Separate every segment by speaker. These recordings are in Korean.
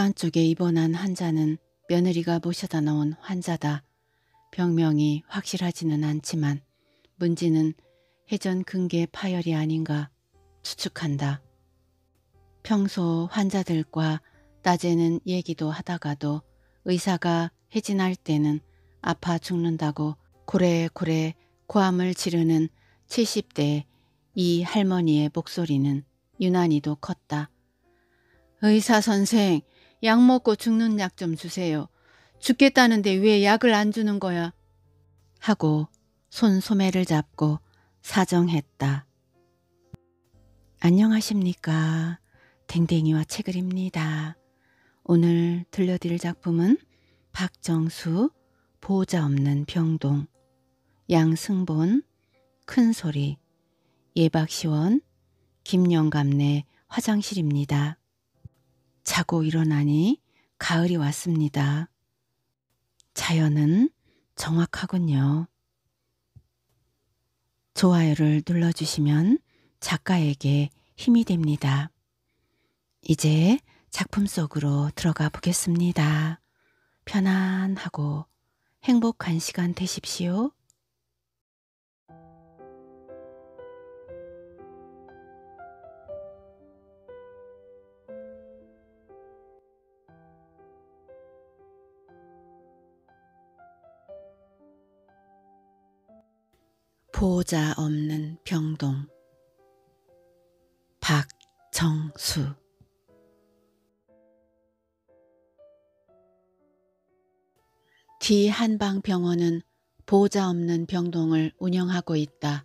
Speaker 1: 문간 쪽에 입원한 환자는 며느리가 모셔다 놓은 환자다. 병명이 확실하지는 않지만 문제는 해전 근계 파열이 아닌가 추측한다. 평소 환자들과 낮에는 얘기도 하다가도 의사가 해진할 때는 아파 죽는다고 고래고래 고함을 지르는 70대 이 할머니의 목소리는 유난히도 컸다. 의사 선생, 약 먹고 죽는 약 좀 주세요. 죽겠다는데 왜 약을 안 주는 거야? 하고 손 소매를 잡고 사정했다. 안녕하십니까. 댕댕이와 채글입니다. 오늘 들려드릴 작품은 박정수, 보호자 없는 병동, 양승본, 큰소리, 예박시원, 김영감네 화장실입니다. 자고 일어나니 가을이 왔습니다. 자연은 정확하군요. 좋아요를 눌러주시면 작가에게 힘이 됩니다. 이제 작품 속으로 들어가 보겠습니다. 편안하고 행복한 시간 되십시오. 보호자 없는 병동 박정수 뒤 한방병원은 보호자 없는 병동을 운영하고 있다.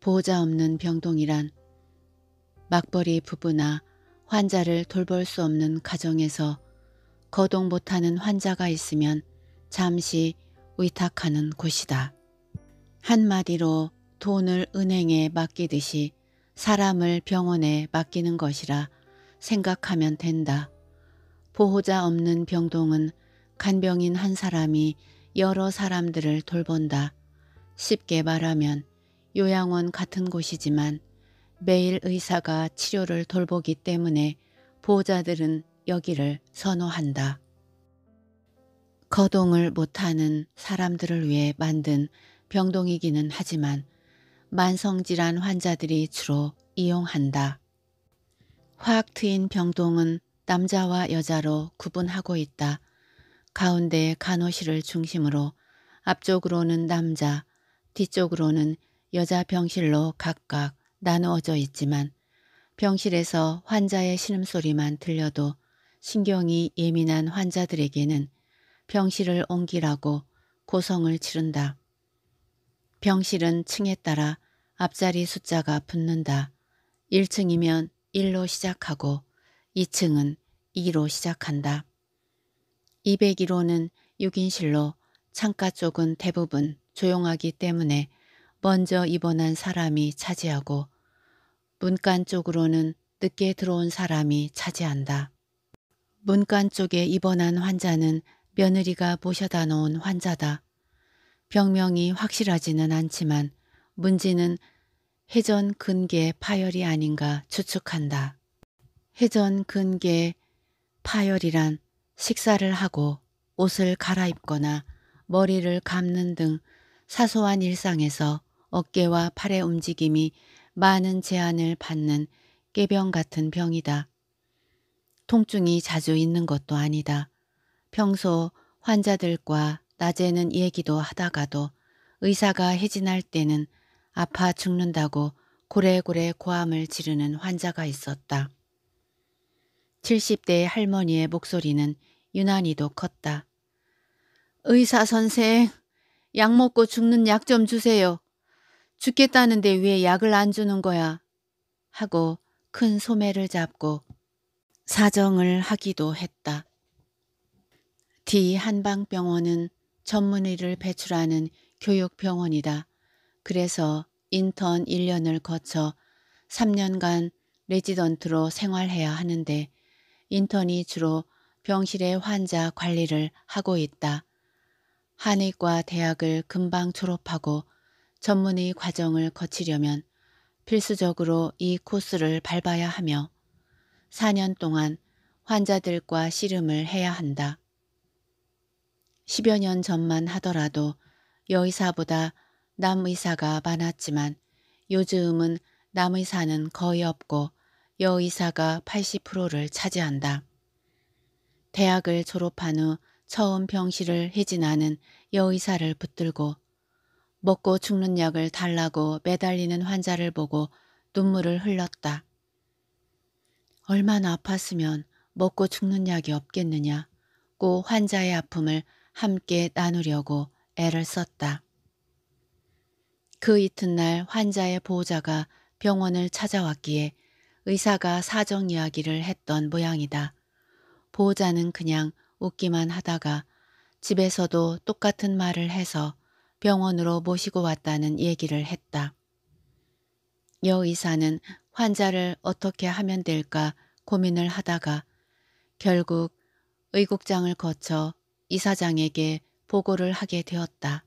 Speaker 1: 보호자 없는 병동이란 막벌이 부부나 환자를 돌볼 수 없는 가정에서 거동 못하는 환자가 있으면 잠시 위탁하는 곳이다. 한마디로 돈을 은행에 맡기듯이 사람을 병원에 맡기는 것이라 생각하면 된다. 보호자 없는 병동은 간병인 한 사람이 여러 사람들을 돌본다. 쉽게 말하면 요양원 같은 곳이지만 매일 의사가 치료를 돌보기 때문에 보호자들은 여기를 선호한다. 거동을 못하는 사람들을 위해 만든 병동이기는 하지만 만성질환 환자들이 주로 이용한다. 화학 트인 병동은 남자와 여자로 구분하고 있다. 가운데 간호실을 중심으로 앞쪽으로는 남자, 뒤쪽으로는 여자 병실로 각각 나누어져 있지만 병실에서 환자의 신음소리만 들려도 신경이 예민한 환자들에게는 병실을 옮기라고 고성을 치른다. 병실은 층에 따라 앞자리 숫자가 붙는다. 1층이면 1로 시작하고 2층은 2로 시작한다. 201호는 6인실로 창가 쪽은 대부분 조용하기 때문에 먼저 입원한 사람이 차지하고 문간 쪽으로는 늦게 들어온 사람이 차지한다. 문간 쪽에 입원한 환자는 며느리가 모셔다 놓은 환자다. 병명이 확실하지는 않지만 문제는 해전 근계 파열이 아닌가 추측한다. 해전 근계 파열이란 식사를 하고 옷을 갈아입거나 머리를 감는 등 사소한 일상에서 어깨와 팔의 움직임이 많은 제한을 받는 깨병 같은 병이다. 통증이 자주 있는 것도 아니다. 평소 환자들과 낮에는 얘기도 하다가도 의사가 해진할 때는 아파 죽는다고 고래고래 고함을 지르는 환자가 있었다. 70대 할머니의 목소리는 유난히도 컸다. 의사 선생, 약 먹고 죽는 약 좀 주세요. 죽겠다는데 왜 약을 안 주는 거야? 하고 큰 소매를 잡고 사정을 하기도 했다. 뒤 한방병원은 전문의를 배출하는 교육병원이다. 그래서 인턴 1년을 거쳐 3년간 레지던트로 생활해야 하는데 인턴이 주로 병실의 환자 관리를 하고 있다. 한의과 대학을 금방 졸업하고 전문의 과정을 거치려면 필수적으로 이 코스를 밟아야 하며 4년 동안 환자들과 씨름을 해야 한다. 10여 년 전만 하더라도 여의사보다 남의사가 많았지만 요즘은 남의사는 거의 없고 여의사가 80%를 차지한다. 대학을 졸업한 후 처음 병실을 해진하는 여의사를 붙들고 먹고 죽는 약을 달라고 매달리는 환자를 보고 눈물을 흘렸다. 얼마나 아팠으면 먹고 죽는 약이 없겠느냐. 고 환자의 아픔을 함께 나누려고 애를 썼다. 그 이튿날 환자의 보호자가 병원을 찾아왔기에 의사가 사정 이야기를 했던 모양이다. 보호자는 그냥 웃기만 하다가 집에서도 똑같은 말을 해서 병원으로 모시고 왔다는 얘기를 했다. 여 의사는 환자를 어떻게 하면 될까 고민을 하다가 결국 의국장을 거쳐 이사장에게 보고를 하게 되었다.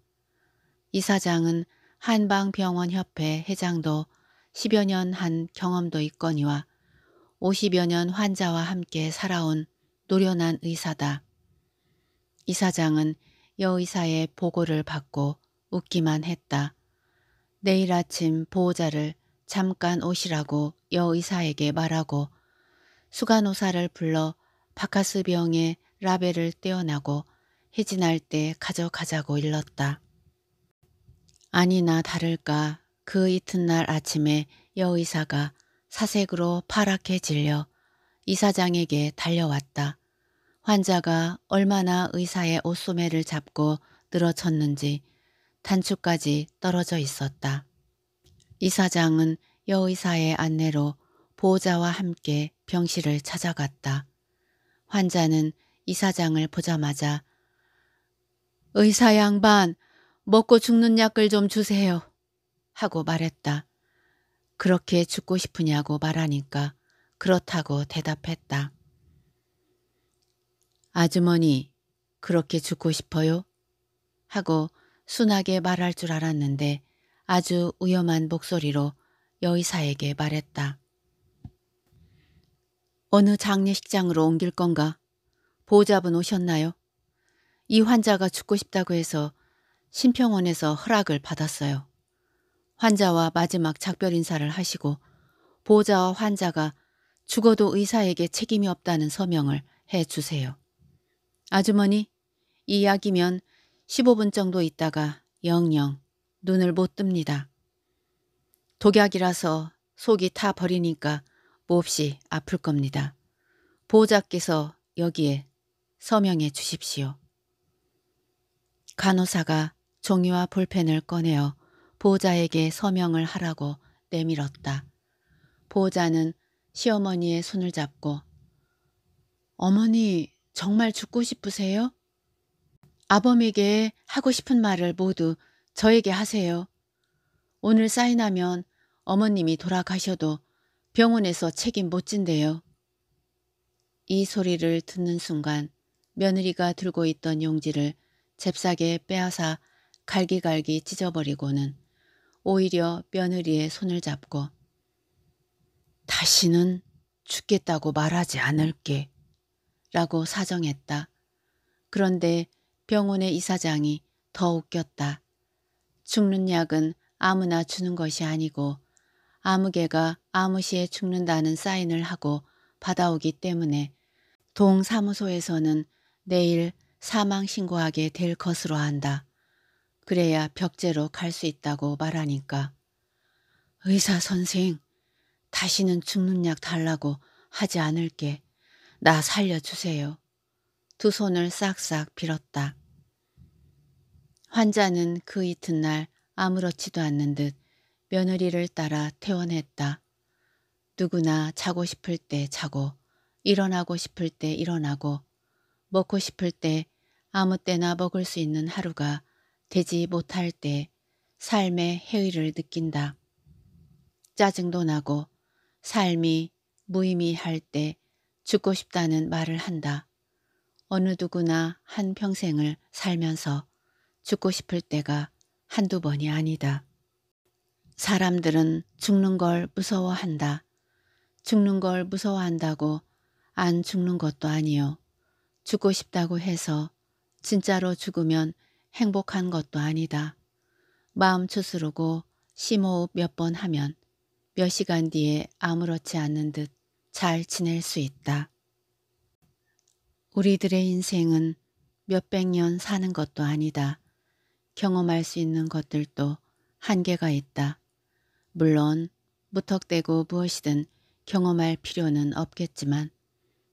Speaker 1: 이사장은 한방병원협회 회장도 10여 년 한 경험도 있거니와 50여 년 환자와 함께 살아온 노련한 의사다. 이사장은 여의사의 보고를 받고 웃기만 했다. 내일 아침 보호자를 잠깐 오시라고 여의사에게 말하고 수간호사를 불러 바카스 병에 라벨을 떼어나고 해진할 때 가져가자고 일렀다. 아니나 다를까 그 이튿날 아침에 여의사가 사색으로 파랗게 질려 이사장에게 달려왔다. 환자가 얼마나 의사의 옷소매를 잡고 늘어졌는지 단추까지 떨어져 있었다. 이사장은 여의사의 안내로 보호자와 함께 병실을 찾아갔다. 환자는 이사장을 보자마자 의사 양반 먹고 죽는 약을 좀 주세요 하고 말했다. 그렇게 죽고 싶으냐고 말하니까 그렇다고 대답했다. 아주머니 그렇게 죽고 싶어요? 하고 순하게 말할 줄 알았는데 아주 위험한 목소리로 여의사에게 말했다. 어느 장례식장으로 옮길 건가? 보호자분 오셨나요? 이 환자가 죽고 싶다고 해서 신평원에서 허락을 받았어요. 환자와 마지막 작별 인사를 하시고 보호자와 환자가 죽어도 의사에게 책임이 없다는 서명을 해 주세요. 아주머니, 이 약이면 15분 정도 있다가 영영 눈을 못 뜹니다. 독약이라서 속이 타 버리니까 몹시 아플 겁니다. 보호자께서 여기에 서명해 주십시오. 간호사가 종이와 볼펜을 꺼내어 보호자에게 서명을 하라고 내밀었다. 보호자는 시어머니의 손을 잡고 어머니 정말 죽고 싶으세요? 아범에게 하고 싶은 말을 모두 저에게 하세요. 오늘 사인하면 어머님이 돌아가셔도 병원에서 책임 못 진대요. 이 소리를 듣는 순간 며느리가 들고 있던 용지를 잽싸게 빼앗아 갈기갈기 찢어버리고는 오히려 며느리의 손을 잡고 다시는 죽겠다고 말하지 않을게 라고 사정했다. 그런데 병원의 이사장이 더 웃겼다. 죽는 약은 아무나 주는 것이 아니고 아무 개가 아무 시에 죽는다는 사인을 하고 받아오기 때문에 동사무소에서는 내일 사망 신고하게 될 것으로 한다. 그래야 벽제로 갈 수 있다고 말하니까 의사 선생 다시는 죽는 약 달라고 하지 않을게. 나 살려주세요. 두 손을 싹싹 빌었다. 환자는 그 이튿날 아무렇지도 않는 듯 며느리를 따라 퇴원했다. 누구나 자고 싶을 때 자고 일어나고 싶을 때 일어나고 먹고 싶을 때 아무 때나 먹을 수 있는 하루가 되지 못할 때 삶의 해의를 느낀다. 짜증도 나고 삶이 무의미할 때 죽고 싶다는 말을 한다. 어느 누구나 한 평생을 살면서 죽고 싶을 때가 한두 번이 아니다. 사람들은 죽는 걸 무서워한다. 죽는 걸 무서워한다고 안 죽는 것도 아니요. 죽고 싶다고 해서 진짜로 죽으면 행복한 것도 아니다. 마음 추스르고 심호흡 몇 번 하면 몇 시간 뒤에 아무렇지 않은 듯 잘 지낼 수 있다. 우리들의 인생은 몇백 년 사는 것도 아니다. 경험할 수 있는 것들도 한계가 있다. 물론 무턱대고 무엇이든 경험할 필요는 없겠지만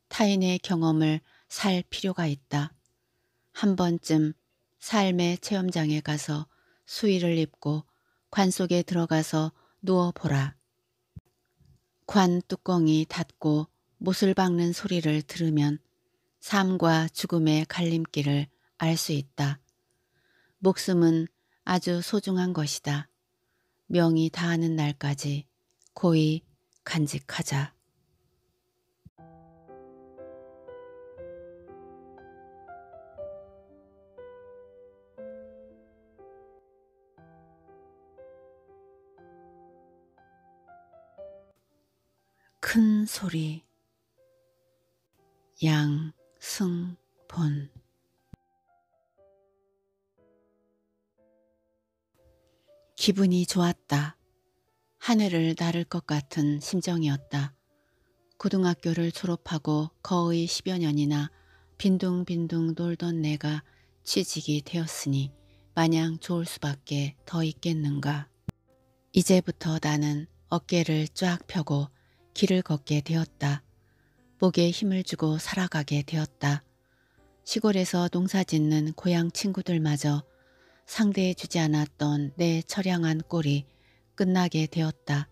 Speaker 1: 타인의 경험을 살 필요가 있다. 한 번쯤 삶의 체험장에 가서 수의를 입고 관 속에 들어가서 누워보라. 관 뚜껑이 닫고 못을 박는 소리를 들으면 삶과 죽음의 갈림길을 알 수 있다. 목숨은 아주 소중한 것이다. 명이 다하는 날까지 고이 간직하자. 소리 양승본 기분이 좋았다. 하늘을 나를 것 같은 심정이었다. 고등학교를 졸업하고 거의 10여 년이나 빈둥빈둥 놀던 내가 취직이 되었으니 마냥 좋을 수밖에 더 있겠는가. 이제부터 나는 어깨를 쫙 펴고 길을 걷게 되었다. 목에 힘을 주고 살아가게 되었다. 시골에서 농사 짓는 고향 친구들마저 상대해 주지 않았던 내 처량한 꼴이 끝나게 되었다.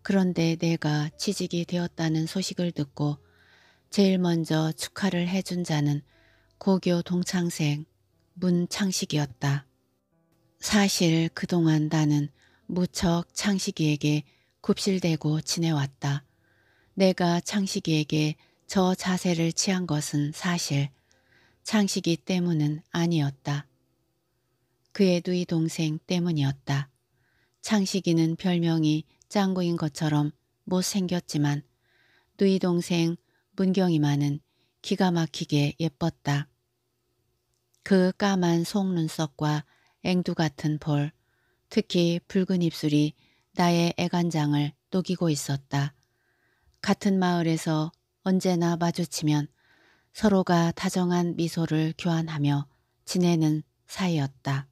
Speaker 1: 그런데 내가 취직이 되었다는 소식을 듣고 제일 먼저 축하를 해준 자는 고교 동창생 문창식이었다. 사실 그동안 나는 무척 창식이에게 굽실대고 지내왔다. 내가 창식이에게 저 자세를 취한 것은 사실 창식이 때문은 아니었다. 그의 누이 동생 때문이었다. 창식이는 별명이 짱구인 것처럼 못생겼지만 누이 동생 문경이만은 기가 막히게 예뻤다. 그 까만 속눈썹과 앵두 같은 볼, 특히 붉은 입술이 나의 애간장을 녹이고 있었다. 같은 마을에서 언제나 마주치면 서로가 다정한 미소를 교환하며 지내는 사이였다.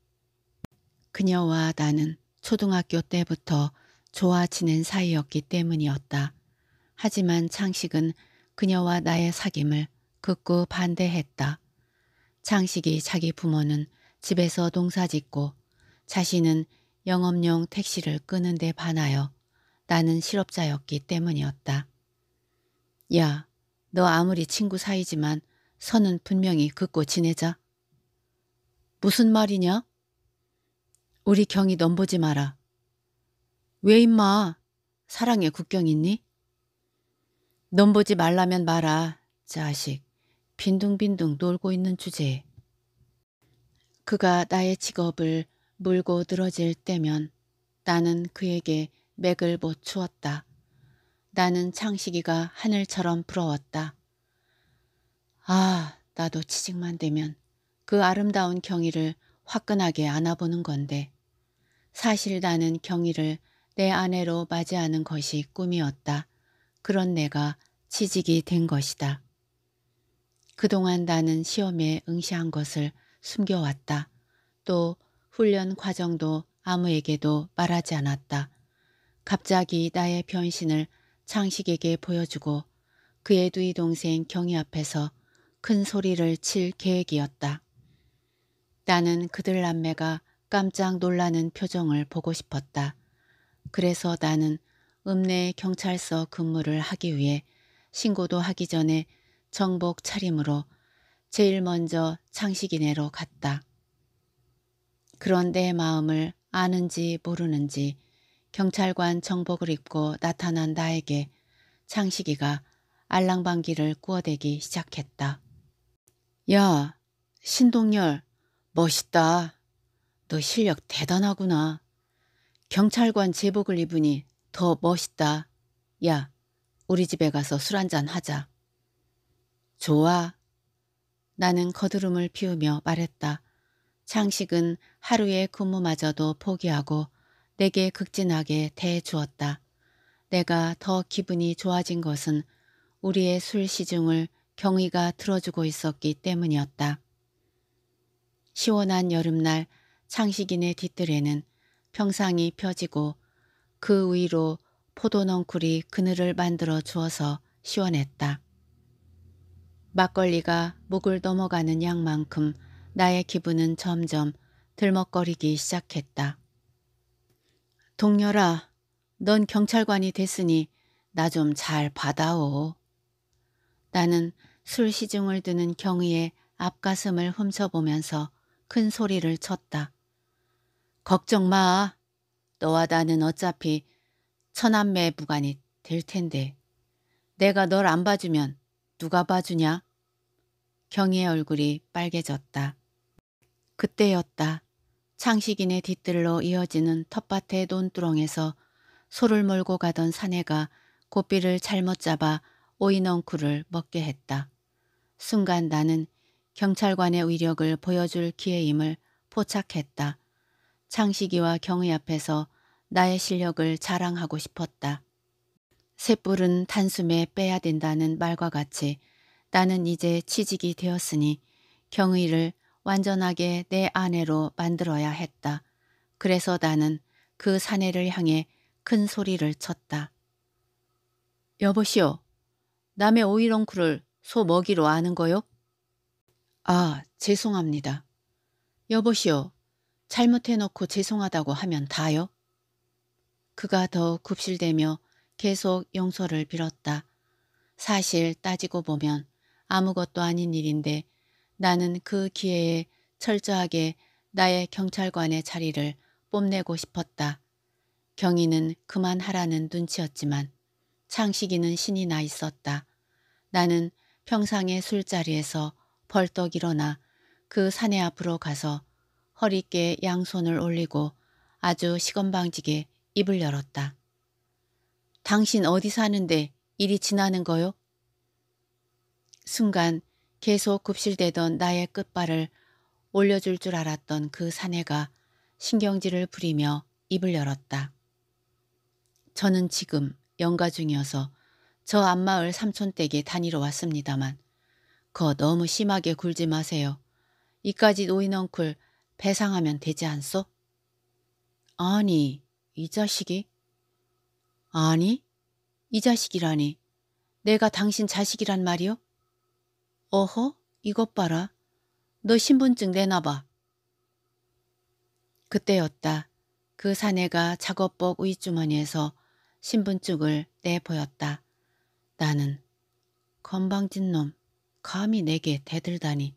Speaker 1: 그녀와 나는 초등학교 때부터 좋아 지낸 사이였기 때문이었다. 하지만 창식은 그녀와 나의 사귐을 극구 반대했다. 창식이 자기 부모는 집에서 농사짓고 자신은 영업용 택시를 끄는 데 반하여 나는 실업자였기 때문이었다. 야, 너 아무리 친구 사이지만 선은 분명히 긋고 지내자. 무슨 말이냐? 우리 경이 넘보지 마라. 왜 임마? 사랑에 국경 있니? 넘보지 말라면 마라. 자식. 빈둥빈둥 놀고 있는 주제에. 그가 나의 직업을 물고 늘어질 때면 나는 그에게 맥을 못 추었다. 나는 창식이가 하늘처럼 부러웠다. 아, 나도 취직만 되면 그 아름다운 경이를 화끈하게 안아보는 건데 사실 나는 경이를 내 아내로 맞이하는 것이 꿈이었다. 그런 내가 취직이 된 것이다. 그동안 나는 시험에 응시한 것을 숨겨왔다. 또 훈련 과정도 아무에게도 말하지 않았다. 갑자기 나의 변신을 창식에게 보여주고 그의 두이 동생 경희 앞에서 큰 소리를 칠 계획이었다. 나는 그들 남매가 깜짝 놀라는 표정을 보고 싶었다. 그래서 나는 읍내 경찰서 근무를 하기 위해 신고도 하기 전에 정복 차림으로 제일 먼저 창식이네로 갔다. 그런 내 마음을 아는지 모르는지 경찰관 정복을 입고 나타난 나에게 창식이가 알랑방귀를 꾸어대기 시작했다. 야, 신동열, 멋있다. 너 실력 대단하구나. 경찰관 제복을 입으니 더 멋있다. 야, 우리 집에 가서 술 한잔 하자. 좋아. 나는 거드름을 피우며 말했다. 창식은 하루의 근무마저도 포기하고 내게 극진하게 대해주었다. 내가 더 기분이 좋아진 것은 우리의 술 시중을 경의가 틀어주고 있었기 때문이었다. 시원한 여름날 창식이네 뒷뜰에는 평상이 펴지고 그 위로 포도넝쿨이 그늘을 만들어 주어서 시원했다. 막걸리가 목을 넘어가는 양만큼 나의 기분은 점점 들먹거리기 시작했다. 동열아, 넌 경찰관이 됐으니 나 좀 잘 받아오. 나는 술 시중을 드는 경의의 앞가슴을 훔쳐보면서 큰 소리를 쳤다. 걱정 마. 너와 나는 어차피 천안매 부관이 될 텐데 내가 널 안 봐주면 누가 봐주냐? 경희의 얼굴이 빨개졌다. 그때였다. 창식인의 뒤뜰로 이어지는 텃밭의 논두렁에서 소를 몰고 가던 사내가 고삐를 잘못 잡아 오이넝쿨을 먹게 했다. 순간 나는 경찰관의 위력을 보여줄 기회임을 포착했다. 창식이와 경의 앞에서 나의 실력을 자랑하고 싶었다. 셋불은 단숨에 빼야 된다는 말과 같이 나는 이제 취직이 되었으니 경의를 완전하게 내 아내로 만들어야 했다. 그래서 나는 그 사내를 향해 큰 소리를 쳤다. 여보시오. 남의 오이렁쿨을 소 먹이로 아는 거요? 아, 죄송합니다. 여보시오. 잘못해놓고 죄송하다고 하면 다요? 그가 더욱 굽실대며 계속 용서를 빌었다. 사실 따지고 보면 아무것도 아닌 일인데 나는 그 기회에 철저하게 나의 경찰관의 자리를 뽐내고 싶었다. 경희는 그만하라는 눈치였지만 창식이는 신이 나 있었다. 나는 평상의 술자리에서 벌떡 일어나 그 사내 앞으로 가서 허리께 양손을 올리고 아주 시건방지게 입을 열었다. 당신 어디 사는데 일이 지나는 거요? 순간 계속 굽실대던 나의 끝발을 올려줄 줄 알았던 그 사내가 신경질을 부리며 입을 열었다. 저는 지금 영가 중이어서 저 앞마을 삼촌댁에 다니러 왔습니다만 거 너무 심하게 굴지 마세요. 이까지 노인 엉클 배상하면 되지 않소? 아니, 이 자식이? 아니, 이 자식이라니. 내가 당신 자식이란 말이요? 어허, 이것 봐라. 너 신분증 내놔봐. 그때였다. 그 사내가 작업복 위주머니에서 신분증을 내보였다. 나는 건방진 놈 감히 내게 대들다니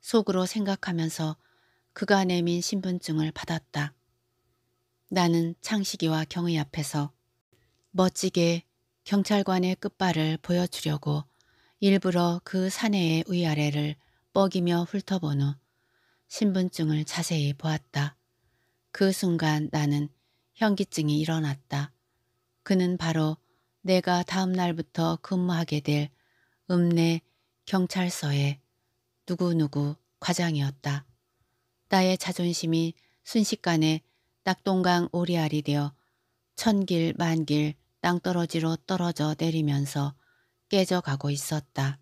Speaker 1: 속으로 생각하면서 그가 내민 신분증을 받았다. 나는 창식이와 경의 앞에서 멋지게 경찰관의 끝발을 보여주려고 일부러 그 사내의 위아래를 뻐기며 훑어본 후 신분증을 자세히 보았다. 그 순간 나는 현기증이 일어났다. 그는 바로 내가 다음 날부터 근무하게 될 읍내 경찰서의 누구누구 과장이었다. 나의 자존심이 순식간에 낙동강 오리알이 되어 천길 만길 땅떨어지로 떨어져 내리면서 깨져가고 있었다.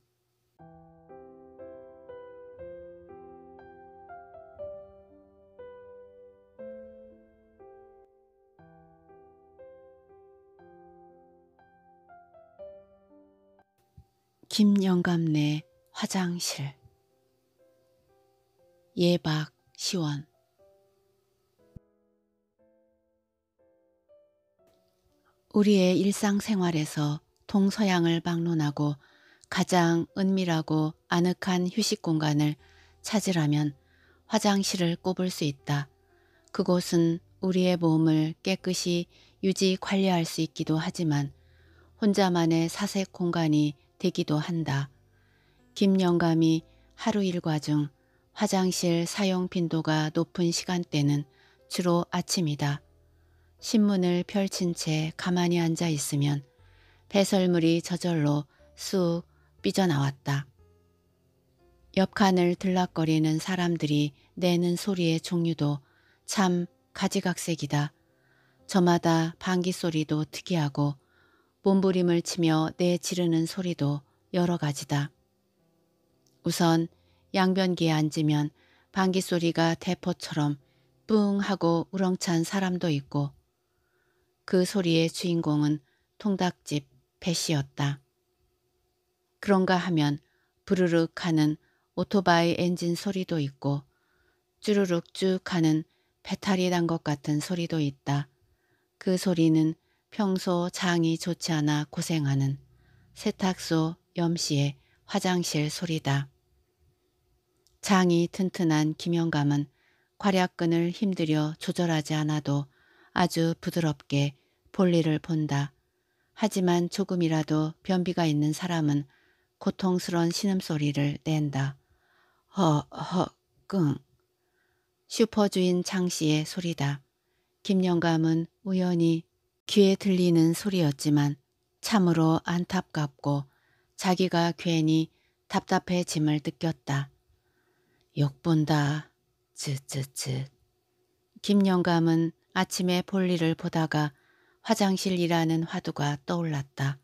Speaker 1: 김영감네 화장실 예박 시원 우리의 일상생활에서 동서양을 막론하고 가장 은밀하고 아늑한 휴식 공간을 찾으라면 화장실을 꼽을 수 있다. 그곳은 우리의 몸을 깨끗이 유지 관리할 수 있기도 하지만 혼자만의 사색 공간이 되기도 한다. 김영감이 하루 일과 중 화장실 사용 빈도가 높은 시간대는 주로 아침이다. 신문을 펼친 채 가만히 앉아 있으면 배설물이 저절로 쑥 삐져나왔다. 옆칸을 들락거리는 사람들이 내는 소리의 종류도 참 가지각색이다. 저마다 방귀 소리도 특이하고 몸부림을 치며 내 지르는 소리도 여러 가지다. 우선 양변기에 앉으면 방귀 소리가 대포처럼 뿡 하고 우렁찬 사람도 있고 그 소리의 주인공은 통닭집 배씨였다. 그런가 하면 부르륵 하는 오토바이 엔진 소리도 있고 쭈르륵 쭉 하는 배탈이 난 것 같은 소리도 있다. 그 소리는 평소 장이 좋지 않아 고생하는 세탁소 염씨의 화장실 소리다. 장이 튼튼한 김영감은 괄약근을 힘들여 조절하지 않아도 아주 부드럽게 볼일을 본다. 하지만 조금이라도 변비가 있는 사람은 고통스러운 신음소리를 낸다. 허, 허, 끙. 슈퍼주인 장씨의 소리다. 김영감은 우연히 귀에 들리는 소리였지만 참으로 안타깝고 자기가 괜히 답답해짐을 느꼈다. 욕본다. 쯧쯧쯧. 김영감은 아침에 볼일을 보다가 화장실이라는 화두가 떠올랐다.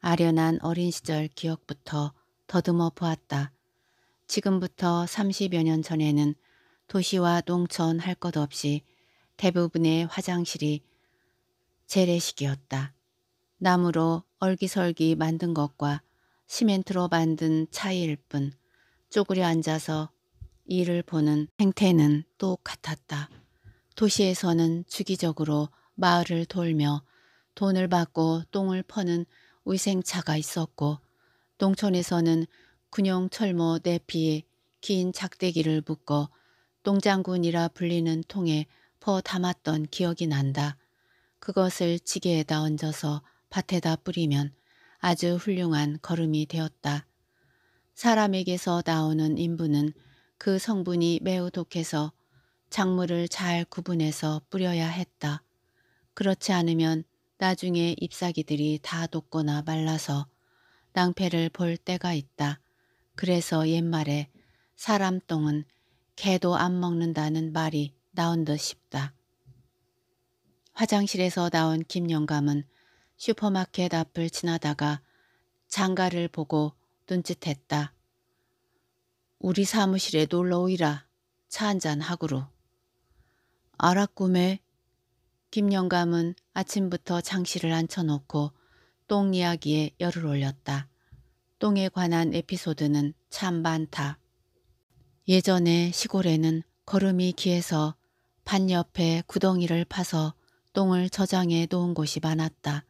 Speaker 1: 아련한 어린 시절 기억부터 더듬어 보았다. 지금부터 30여 년 전에는 도시와 농촌 할 것 없이 대부분의 화장실이 재래식이었다. 나무로 얼기설기 만든 것과 시멘트로 만든 차이일 뿐 쪼그려 앉아서 일을 보는 행태는 똑같았다. 도시에서는 주기적으로 마을을 돌며 돈을 받고 똥을 퍼는 위생차가 있었고 농촌에서는 군용 철모 내피에 긴 작대기를 묶어 똥장군이라 불리는 통에 퍼 담았던 기억이 난다. 그것을 지게에다 얹어서 밭에다 뿌리면 아주 훌륭한 거름이 되었다. 사람에게서 나오는 인부는 그 성분이 매우 독해서 작물을 잘 구분해서 뿌려야 했다. 그렇지 않으면 나중에 잎사귀들이 다 녹거나 말라서 낭패를 볼 때가 있다. 그래서 옛말에 사람 똥은 개도 안 먹는다는 말이 나온 듯 싶다. 화장실에서 나온 김영감은 슈퍼마켓 앞을 지나다가 장가를 보고 눈짓했다. 우리 사무실에 놀러 오이라 차 한잔 하구로. 알았구매. 김영감은 아침부터 장씨를 앉혀놓고 똥 이야기에 열을 올렸다. 똥에 관한 에피소드는 참 많다. 예전에 시골에는 걸음이 기해서 반 옆에 구덩이를 파서 똥을 저장해 놓은 곳이 많았다.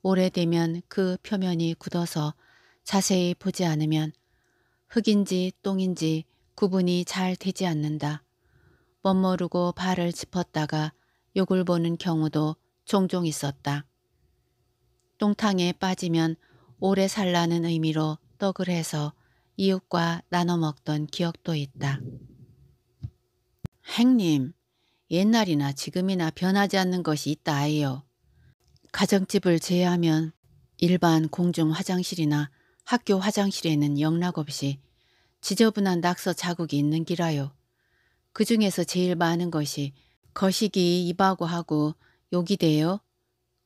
Speaker 1: 오래되면 그 표면이 굳어서 자세히 보지 않으면 흙인지 똥인지 구분이 잘 되지 않는다. 멋모르고 발을 짚었다가 욕을 보는 경우도 종종 있었다. 똥탕에 빠지면 오래 살라는 의미로 떡을 해서 이웃과 나눠 먹던 기억도 있다. 행님, 옛날이나 지금이나 변하지 않는 것이 있다 아이요. 가정집을 제외하면 일반 공중 화장실이나 학교 화장실에는 영락없이 지저분한 낙서 자국이 있는 기라요. 그 중에서 제일 많은 것이 거시기 입하고 하고 욕이 돼요.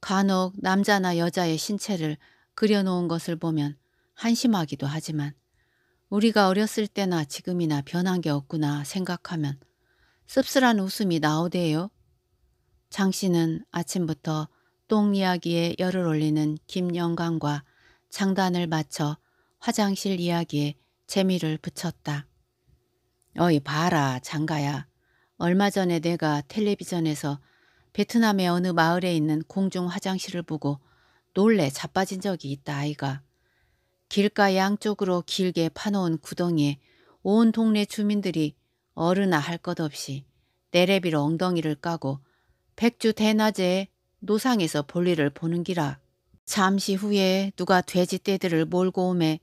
Speaker 1: 간혹 남자나 여자의 신체를 그려놓은 것을 보면 한심하기도 하지만 우리가 어렸을 때나 지금이나 변한 게 없구나 생각하면 씁쓸한 웃음이 나오대요. 장 씨는 아침부터 똥 이야기에 열을 올리는 김영광과 장단을 맞춰 화장실 이야기에 재미를 붙였다. 어이 봐라 장가야. 얼마 전에 내가 텔레비전에서 베트남의 어느 마을에 있는 공중 화장실을 보고 놀래 자빠진 적이 있다 아이가. 길가 양쪽으로 길게 파놓은 구덩이에 온 동네 주민들이 어르나 할 것 없이 내레비로 엉덩이를 까고 백주 대낮에 노상에서 볼일을 보는 기라. 잠시 후에 누가 돼지 떼들을 몰고 오매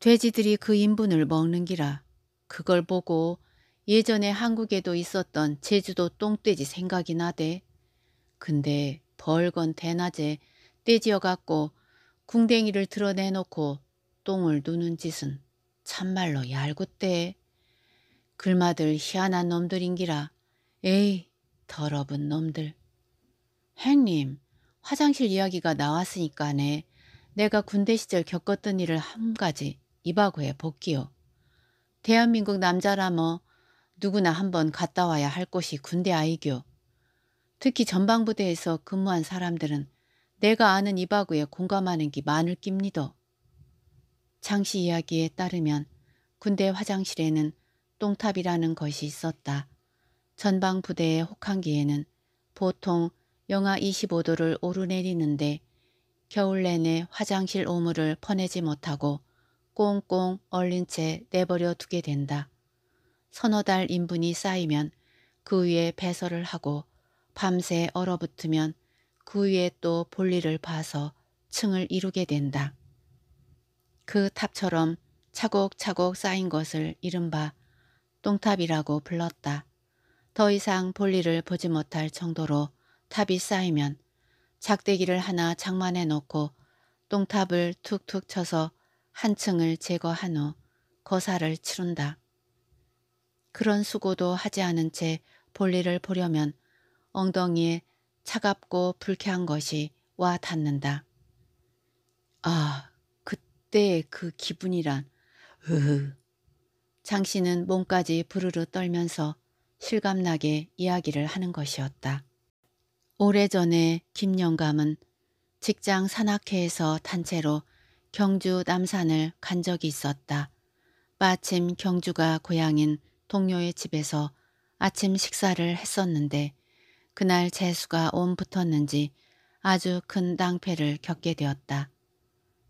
Speaker 1: 돼지들이 그 인분을 먹는 기라. 그걸 보고 예전에 한국에도 있었던 제주도 똥돼지 생각이 나대. 근데 벌건 대낮에 떼지어 갖고 궁뎅이를 드러내놓고 똥을 누는 짓은 참말로 얄궂대. 글마들 희한한 놈들인기라. 에이 더러운 놈들. 행님 화장실 이야기가 나왔으니까네. 내가 군대 시절 겪었던 일을 한 가지 이바구에 복기요. 대한민국 남자라 뭐 누구나 한번 갔다 와야 할 곳이 군대 아이교. 특히 전방부대에서 근무한 사람들은 내가 아는 이바구에 공감하는 게 많을 깁니다. 장씨 이야기에 따르면 군대 화장실에는 똥탑이라는 것이 있었다. 전방부대의 혹한기에는 보통 영하 25도를 오르내리는데 겨울 내내 화장실 오물을 퍼내지 못하고 꽁꽁 얼린 채 내버려 두게 된다. 서너 달 인분이 쌓이면 그 위에 배설을 하고 밤새 얼어붙으면 그 위에 또 볼일을 봐서 층을 이루게 된다. 그 탑처럼 차곡차곡 쌓인 것을 이른바 똥탑이라고 불렀다. 더 이상 볼일을 보지 못할 정도로 탑이 쌓이면 작대기를 하나 장만해 놓고 똥탑을 툭툭 쳐서 한 층을 제거한 후 거사를 치른다. 그런 수고도 하지 않은 채 볼일을 보려면 엉덩이에 차갑고 불쾌한 것이 와 닿는다. 아, 그때의 그 기분이란 으흐. 장 씨는 몸까지 부르르 떨면서 실감나게 이야기를 하는 것이었다. 오래전에 김 영감은 직장 산악회에서 단체로 경주 남산을 간 적이 있었다. 마침 경주가 고향인 동료의 집에서 아침 식사를 했었는데 그날 재수가 온 붙었는지 아주 큰 낭패를 겪게 되었다.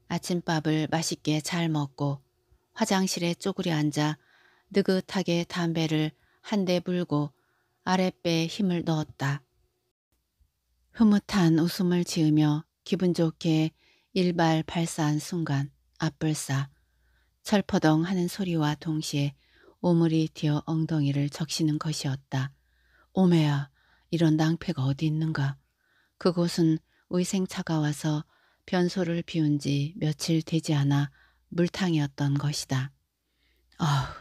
Speaker 1: 아침밥을 맛있게 잘 먹고 화장실에 쪼그려 앉아 느긋하게 담배를 한 대 불고 아랫배에 힘을 넣었다. 흐뭇한 웃음을 지으며 기분 좋게 일발 발사한 순간 앞불싸 철퍼덩 하는 소리와 동시에 오물이 튀어 엉덩이를 적시는 것이었다. 오메야 이런 낭패가 어디 있는가. 그곳은 의생차가 와서 변소를 비운 지 며칠 되지 않아 물탕이었던 것이다. 아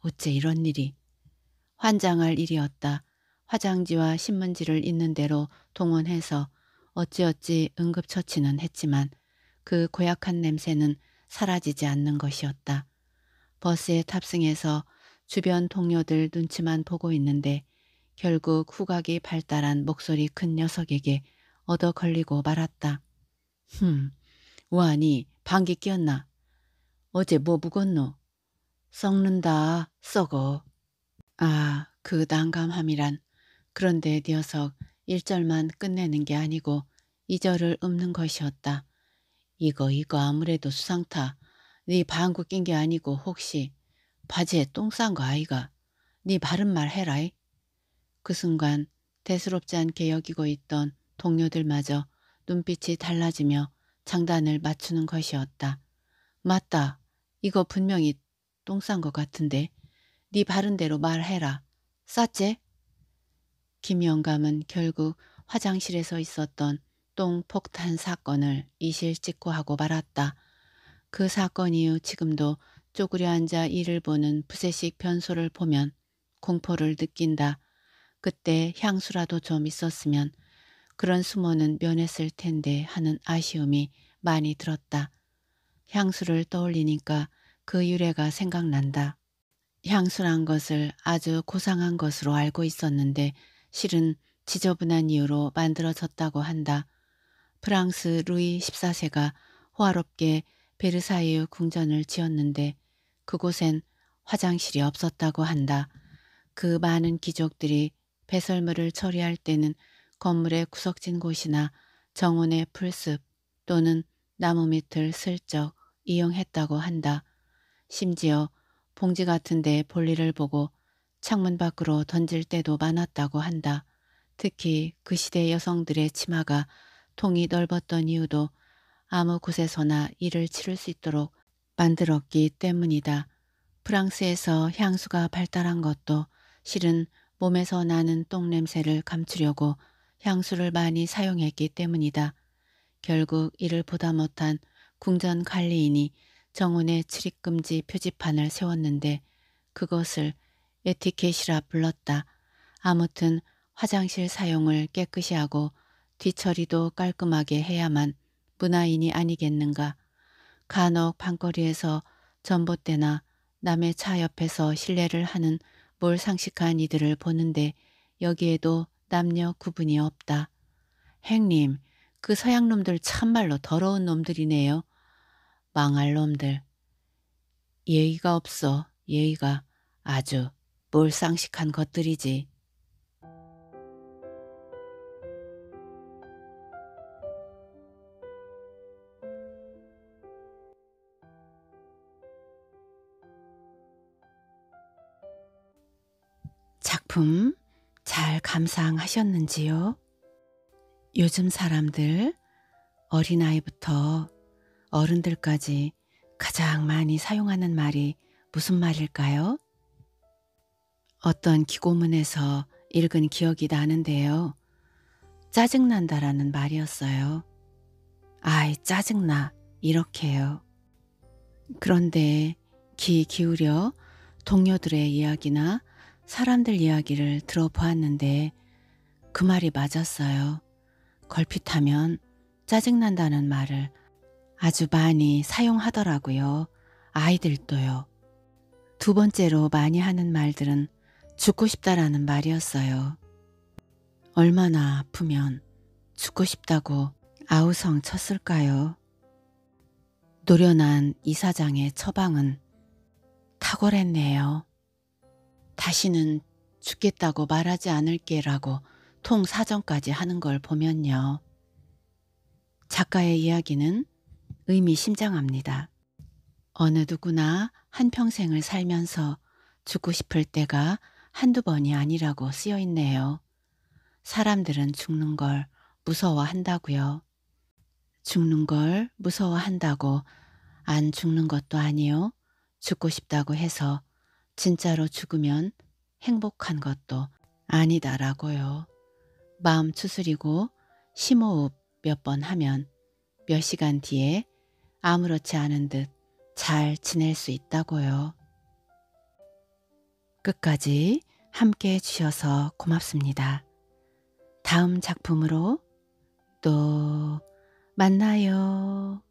Speaker 1: 어째 이런 일이. 환장할 일이었다. 화장지와 신문지를 있는 대로 동원해서 어찌어찌 응급처치는 했지만 그 고약한 냄새는 사라지지 않는 것이었다. 버스에 탑승해서 주변 동료들 눈치만 보고 있는데 결국 후각이 발달한 목소리 큰 녀석에게 얻어 걸리고 말았다. 흠, 와니 방귀 뀌었나? 어제 뭐 묵었노? 썩는다, 썩어. 아, 그 난감함이란. 그런데 녀석 1절만 끝내는 게 아니고 2절을 읊는 것이었다. 이거 이거 아무래도 수상타. 네 방구 낀 게 아니고 혹시 바지에 똥 싼 거 아이가? 네 바른 말 해라이. 그 순간 대수롭지 않게 여기고 있던 동료들마저 눈빛이 달라지며 장단을 맞추는 것이었다. 맞다. 이거 분명히 똥 싼 것 같은데 네 바른 대로 말해라. 쌌지? 김 영감은 결국 화장실에서 있었던 똥 폭탄 사건을 이실직고하고 말았다. 그 사건 이후 지금도 쪼그려 앉아 이를 보는 부세식 변소를 보면 공포를 느낀다. 그때 향수라도 좀 있었으면 그런 수모는 면했을 텐데 하는 아쉬움이 많이 들었다. 향수를 떠올리니까 그 유래가 생각난다. 향수란 것을 아주 고상한 것으로 알고 있었는데 실은 지저분한 이유로 만들어졌다고 한다. 프랑스 루이 14세가 호화롭게 베르사유 궁전을 지었는데 그곳엔 화장실이 없었다고 한다. 그 많은 귀족들이 배설물을 처리할 때는 건물의 구석진 곳이나 정원의 풀숲 또는 나무 밑을 슬쩍 이용했다고 한다. 심지어 봉지 같은 데 볼일을 보고 창문 밖으로 던질 때도 많았다고 한다. 특히 그 시대 여성들의 치마가 통이 넓었던 이유도 아무 곳에서나 일을 치를 수 있도록 만들었기 때문이다. 프랑스에서 향수가 발달한 것도 실은 몸에서 나는 똥 냄새를 감추려고 향수를 많이 사용했기 때문이다. 결국 이를 보다 못한 궁전 관리인이 정원에 출입금지 표지판을 세웠는데 그것을 에티켓이라 불렀다. 아무튼 화장실 사용을 깨끗이 하고 뒤처리도 깔끔하게 해야만 문화인이 아니겠는가. 간혹 방거리에서 전봇대나 남의 차 옆에서 실례를 하는 몰상식한 이들을 보는데 여기에도 남녀 구분이 없다. 행님, 그 서양 놈들 참말로 더러운 놈들이네요. 망할 놈들. 예의가 없어, 예의가 아주 몰상식한 것들이지. 감상하셨는지요? 요즘 사람들 어린아이부터 어른들까지 가장 많이 사용하는 말이 무슨 말일까요? 어떤 기고문에서 읽은 기억이 나는데요. 짜증난다라는 말이었어요. 아이 짜증나 이렇게요. 그런데 귀 기울여 동료들의 이야기나 사람들 이야기를 들어보았는데 그 말이 맞았어요. 걸핏하면 짜증난다는 말을 아주 많이 사용하더라고요. 아이들도요. 두 번째로 많이 하는 말들은 죽고 싶다라는 말이었어요. 얼마나 아프면 죽고 싶다고 아우성 쳤을까요? 노련한 이사장의 처방은 탁월했네요. 다시는 죽겠다고 말하지 않을게라고 통사정까지 하는 걸 보면요. 작가의 이야기는 의미심장합니다. 어느 누구나 한평생을 살면서 죽고 싶을 때가 한두 번이 아니라고 쓰여 있네요. 사람들은 죽는 걸 무서워한다고요. 죽는 걸 무서워한다고 안 죽는 것도 아니요. 죽고 싶다고 해서 진짜로 죽으면 행복한 것도 아니다라고요. 마음 추스리고 심호흡 몇 번 하면 몇 시간 뒤에 아무렇지 않은 듯 잘 지낼 수 있다고요. 끝까지 함께 해주셔서 고맙습니다. 다음 작품으로 또 만나요.